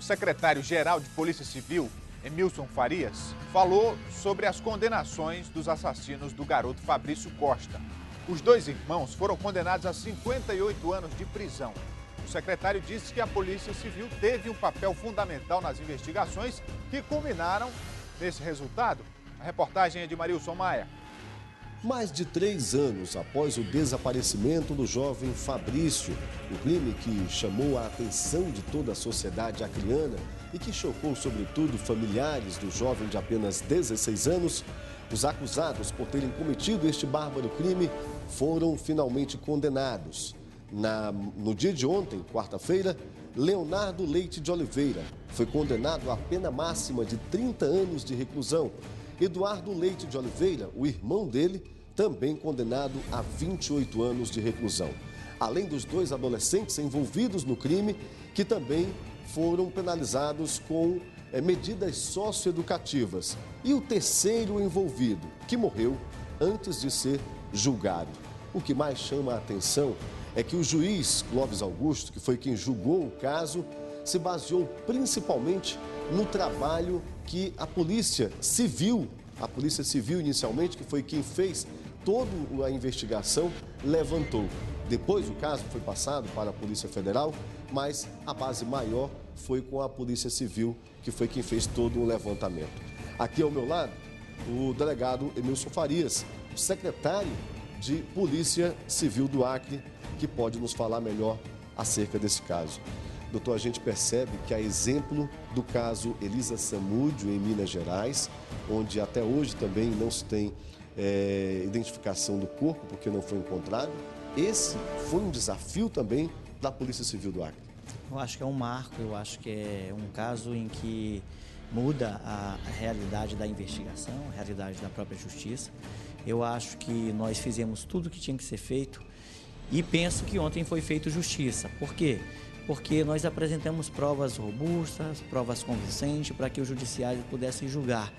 secretário-geral de Polícia Civil, Emilson Farias, falou sobre as condenações dos assassinos do garoto Fabrício Costa. Os dois irmãos foram condenados a 58 anos de prisão. O secretário disse que a Polícia Civil teve um papel fundamental nas investigações que culminaram nesse resultado. A reportagem é de Marilson Maia. Mais de três anos após o desaparecimento do jovem Fabrício, o crime que chamou a atenção de toda a sociedade acriana e que chocou sobretudo familiares do jovem de apenas 16 anos, os acusados por terem cometido este bárbaro crime foram finalmente condenados. Na, no dia de ontem, quarta-feira, Leonardo Leite de Oliveira foi condenado à pena máxima de 30 anos de reclusão Eduardo Leite de Oliveira, o irmão dele, também condenado a 28 anos de reclusão. Além dos dois adolescentes envolvidos no crime, que também foram penalizados com é, medidas socioeducativas. E o terceiro envolvido, que morreu antes de ser julgado. O que mais chama a atenção é que o juiz Clóvis Augusto, que foi quem julgou o caso, se baseou principalmente no trabalho que a Polícia Civil, a Polícia Civil inicialmente, que foi quem fez toda a investigação, levantou. Depois o caso foi passado para a Polícia Federal, mas a base maior foi com a Polícia Civil, que foi quem fez todo o levantamento. Aqui ao meu lado, o delegado Emilson Farias, secretário de Polícia Civil do Acre, que pode nos falar melhor acerca desse caso. Doutor, a gente percebe que a exemplo do caso Elisa Samúdio, em Minas Gerais, onde até hoje também não se tem é, identificação do corpo, porque não foi encontrado, esse foi um desafio também da Polícia Civil do Acre. Eu acho que é um marco, eu acho que é um caso em que muda a realidade da investigação, a realidade da própria justiça. Eu acho que nós fizemos tudo o que tinha que ser feito e penso que ontem foi feito justiça. Por quê? porque nós apresentamos provas robustas, provas convincentes para que o judiciário pudesse julgar.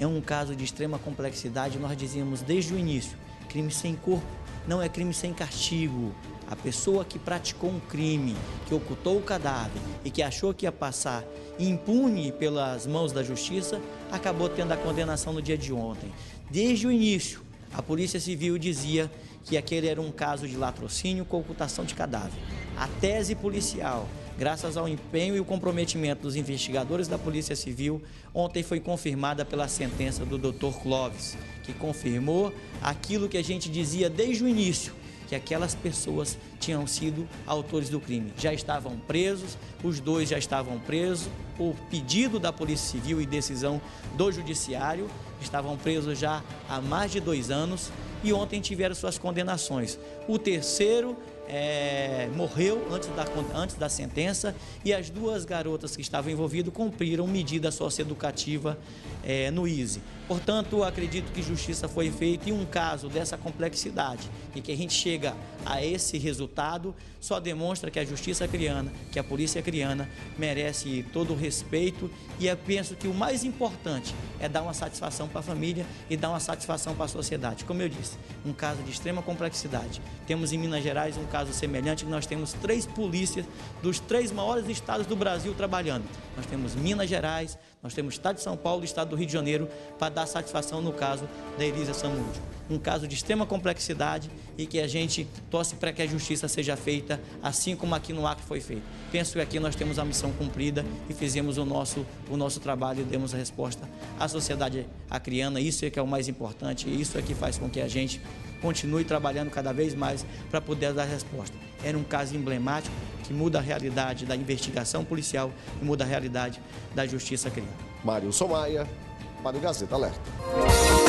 É um caso de extrema complexidade, nós dizíamos desde o início: crime sem corpo não é crime sem castigo. A pessoa que praticou um crime, que ocultou o cadáver e que achou que ia passar impune pelas mãos da justiça, acabou tendo a condenação no dia de ontem. Desde o início, a Polícia Civil dizia que aquele era um caso de latrocínio com ocultação de cadáver. A tese policial, graças ao empenho e o comprometimento dos investigadores da Polícia Civil, ontem foi confirmada pela sentença do Dr. Clóvis, que confirmou aquilo que a gente dizia desde o início, que aquelas pessoas tinham sido autores do crime. Já estavam presos, os dois já estavam presos por pedido da Polícia Civil e decisão do Judiciário, estavam presos já há mais de dois anos e ontem tiveram suas condenações. O terceiro é, morreu antes da, antes da sentença e as duas garotas que estavam envolvidas cumpriram medida socioeducativa é, no ISE. Portanto, acredito que justiça foi feita em um caso dessa complexidade e que a gente chega a esse resultado só demonstra que a justiça criana, que a polícia criana merece todo o respeito e eu penso que o mais importante é dar uma satisfação para a família e dar uma satisfação para a sociedade. Como eu disse, um caso de extrema complexidade. Temos em Minas Gerais um caso semelhante, nós temos três polícias dos três maiores estados do Brasil trabalhando. Nós temos Minas Gerais, nós temos Estado de São Paulo e Estado do Rio de Janeiro para dar satisfação no caso da Elisa Samúdio. Um caso de extrema complexidade e que a gente torce para que a justiça seja feita assim como aqui no Acre foi feito. Penso que aqui nós temos a missão cumprida e fizemos o nosso, o nosso trabalho e demos a resposta à sociedade acriana. Isso é que é o mais importante e isso é que faz com que a gente continue trabalhando cada vez mais para poder dar resposta. Era um caso emblemático que muda a realidade da investigação policial e muda a realidade da justiça criminal. Mário Somaia, para o Gazeta Alerta.